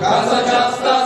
Casa Justice.